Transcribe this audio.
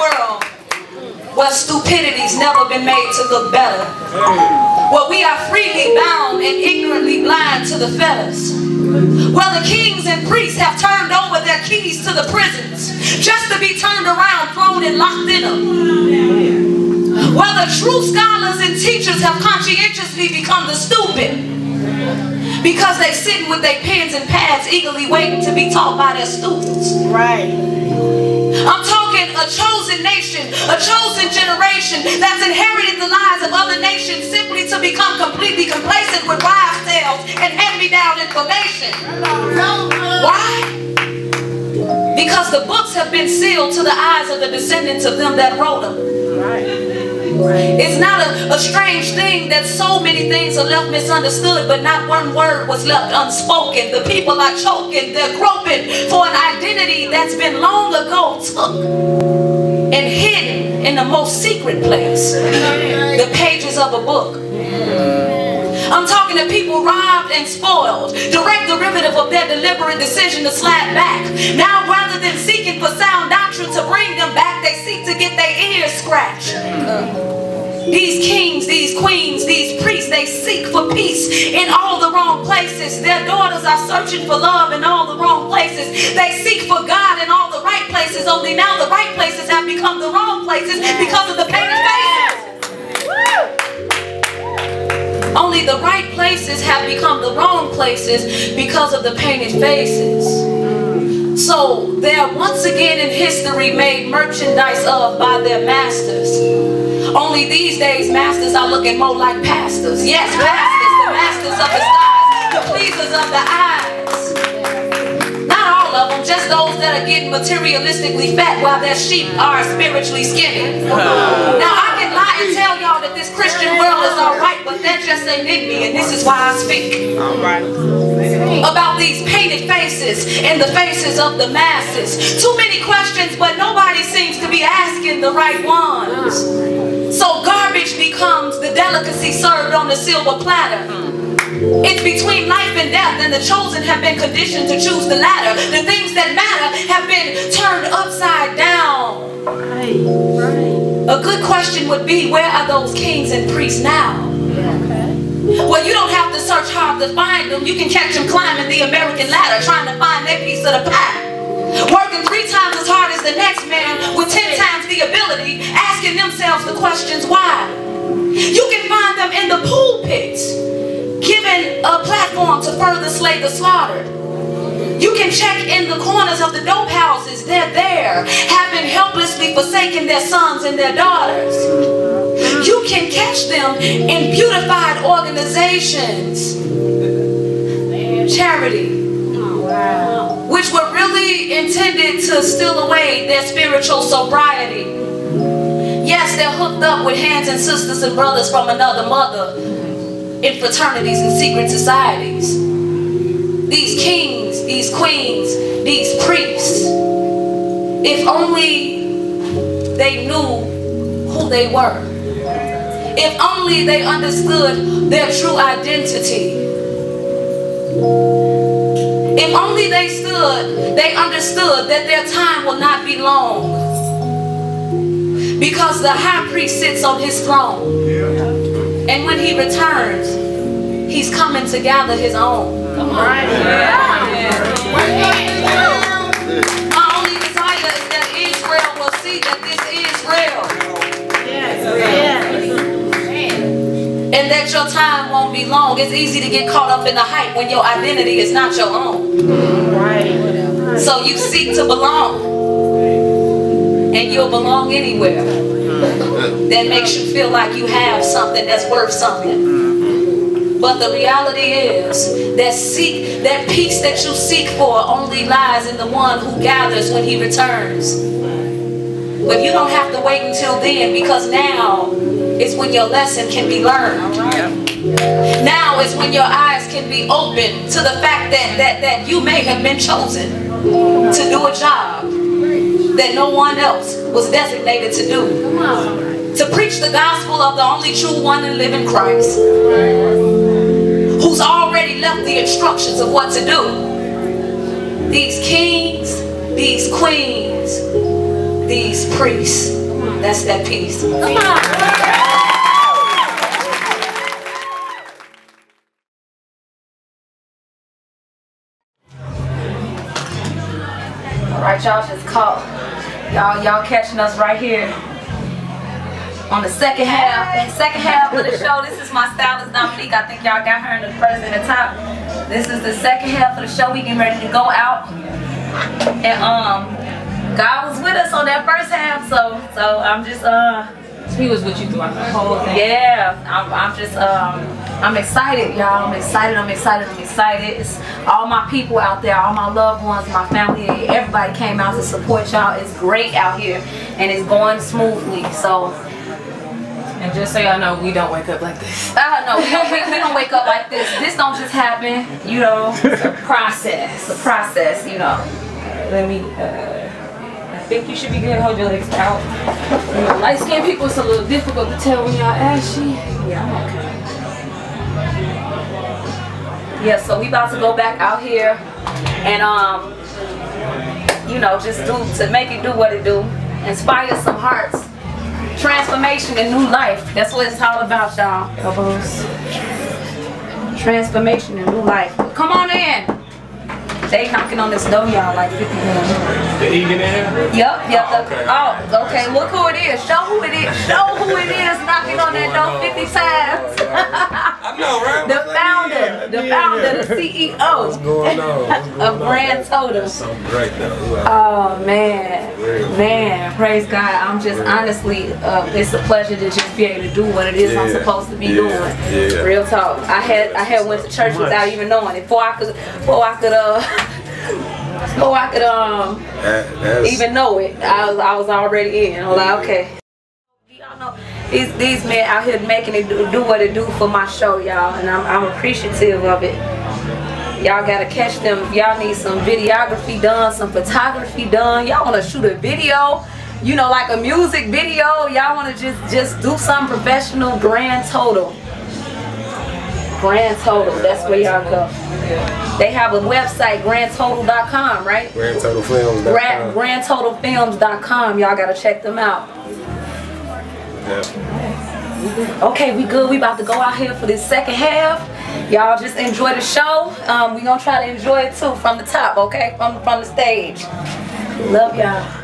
world where stupidity's never been made to look better. Where we are freely bound and ignorantly blind to the fetters. Where the kings and priests have turned over their keys to the prisons just to be turned around, thrown and locked in them. Where the true scholars and teachers have conscientiously become the stupid because they sitting with their pens and pads eagerly waiting to be taught by their students. Right. A chosen generation that's inherited the lives of other nations simply to become completely complacent with wives' tales and hand-me-down information. Why? Because the books have been sealed to the eyes of the descendants of them that wrote them. It's not a, a, strange thing that so many things are left misunderstood, but not one word was left unspoken. The people are choking, they're groping for an identity that's been long ago took the most secret place the pages of a book. I'm talking to people robbed and spoiled, direct derivative of their deliberate decision to slap back. Now, rather than seeking for sound doctrine to bring them back, they seek to get their ears scratched. These kings, these queens, these priests, they seek for peace in all the wrong places. Their daughters are searching for love in all the wrong places. They seek for God in all the right places, only now the right places have become the wrong places because of the painted faces. Only the right places have become the wrong places because of the painted faces. So they're once again in history made merchandise of by their masters. Only these days, masters are looking more like pastors. Yes, pastors, the masters of the skies, the pleasers of the eyes. Of them, just those that are getting materialistically fat while their sheep are spiritually skinny. Now, I can lie and tell y'all that this Christian world is all right, but that just ain't in me, and this is why I speak. About these painted faces and the faces of the masses. Too many questions, but nobody seems to be asking the right ones. So garbage becomes the delicacy served on the silver platter. It's between life and death, and the chosen have been conditioned to choose the latter. The things that matter have been turned upside down. Right, right. A good question would be where are those kings and priests now? Well, you don't have to search hard to find them. You can catch them climbing the American ladder, trying to find their piece of the pie. Working three times as hard as the next man with ten times slay the slaughtered. You can check in the corners of the dope houses. They're there, having helplessly forsaken their sons and their daughters. You can catch them in beautified organizations. Charity. Which were really intended to steal away their spiritual sobriety. Yes, they're hooked up with hands and sisters and brothers from another mother in fraternities and secret societies. These kings, these queens, these priests, if only they knew who they were. If only they understood their true identity. If only they stood, they understood that their time will not be long because the high priest sits on his throne. And when he returns, he's coming to gather his own. My only desire is that Israel will see that this is real. And that your time won't be long. It's easy to get caught up in the hype when your identity is not your own. So you seek to belong. And you'll belong anywhere. Mm-hmm. That makes you feel like you have something that's worth something. But the reality is that seek that peace that you seek for only lies in the one who gathers when he returns. But you don't have to wait until then because now is when your lesson can be learned. Now is when your eyes can be opened to the fact that, that, that you may have been chosen to do a job that no one else was designated to do. To preach the gospel of the only true one and living Christ. Who's already left the instructions of what to do. These kings, these queens, these priests. That's that piece. Come All right, y'all just caught y'all y'all catching us right here on the second half. second half of the show. This is my stylist Dominique. I think y'all got her in the first and the top. This is the second half of the show. We getting ready to go out and um God was with us on that first half, so so I'm just uh he was with you throughout the whole thing. Yeah, I'm, I'm just um I'm excited, y'all. I'm excited. I'm excited. I'm excited. It's all my people out there, all my loved ones, my family, everybody came out to support y'all. It's great out here, and it's going smoothly. So. And just so y'all know, we don't wake up like this. Uh, no, we don't, we, we don't wake up like this. This don't just happen, you know. It's a process. It's a process, you know. Let me, uh, I think you should be good. Hold your legs out. You know, light skinned people, it's a little difficult to tell when y'all ashy. Yeah, I'm okay. Yeah, so we about to go back out here and um, you know, just do to make it do what it do. Inspire some hearts. Transformation and new life. That's what it's all about, y'all. Elbows. Transformation and new life. Come on in. They knocking on this door, y'all, like 50 minutes. The Egan Yep, yep. Oh, okay. oh, okay. Look who it is. Show who it is. Show who it is knocking on that door 50 times. I know, right? The founder, the founder, the CEO What's going on? of Grand Total. Something great though. Oh man, man, praise God. I'm just honestly, uh, it's a pleasure to just be able to do what it is I'm supposed to be doing. Yeah. Real talk. I had I had went to church without even knowing it. Before I could, before I could uh. So I could um that, even know it. I was I was already in. I'm like, okay. These these men out here making it do, do what it do for my show, y'all, and I'm I'm appreciative of it. Y'all gotta catch them. Y'all need some videography done, some photography done. Y'all wanna shoot a video, you know, like a music video. Y'all wanna just just do some professional grand total. Grand Total. That's where y'all go. They have a website, grandtotal.com, right? Grandtotalfilms.com. Grandtotalfilms.com. Y'all gotta check them out. Yeah. Okay, we good. We about to go out here for this second half. Y'all just enjoy the show. Um, we gonna try to enjoy it too from the top, okay? From from the stage. Love y'all.